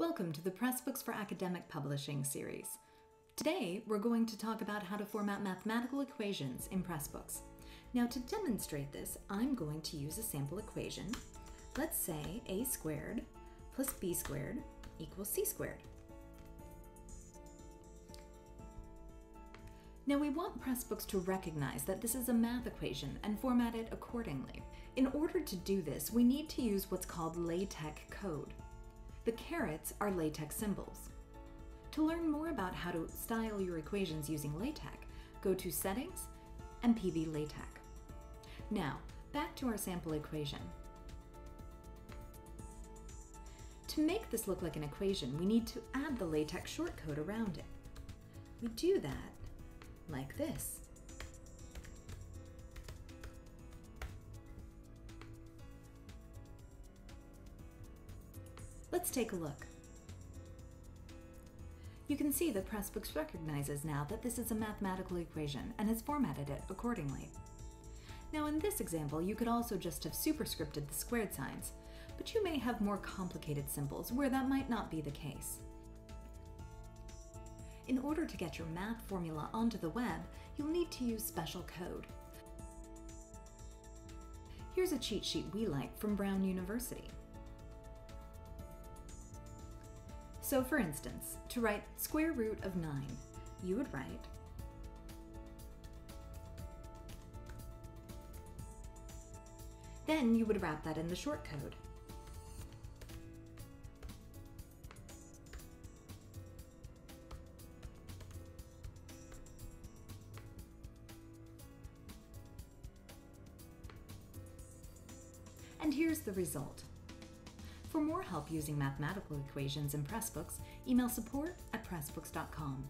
Welcome to the Pressbooks for Academic Publishing series. Today, we're going to talk about how to format mathematical equations in Pressbooks. Now, to demonstrate this, I'm going to use a sample equation. Let's say a squared plus b squared equals c squared. Now we want Pressbooks to recognize that this is a math equation and format it accordingly. In order to do this, we need to use what's called LaTeX code. The carets are LaTeX symbols. To learn more about how to style your equations using LaTeX, go to Settings and PB LaTeX. Now, back to our sample equation. To make this look like an equation, we need to add the LaTeX shortcode around it. We do that like this. Let's take a look. You can see that Pressbooks recognizes now that this is a mathematical equation and has formatted it accordingly. Now in this example, you could also just have superscripted the squared signs, but you may have more complicated symbols where that might not be the case. In order to get your math formula onto the web, you'll need to use special code. Here's a cheat sheet we like from Brown University. So for instance, to write square root of 9, you would write Then you would wrap that in the shortcode. And here's the result. For more help using mathematical equations in Pressbooks, email support at pressbooks.com.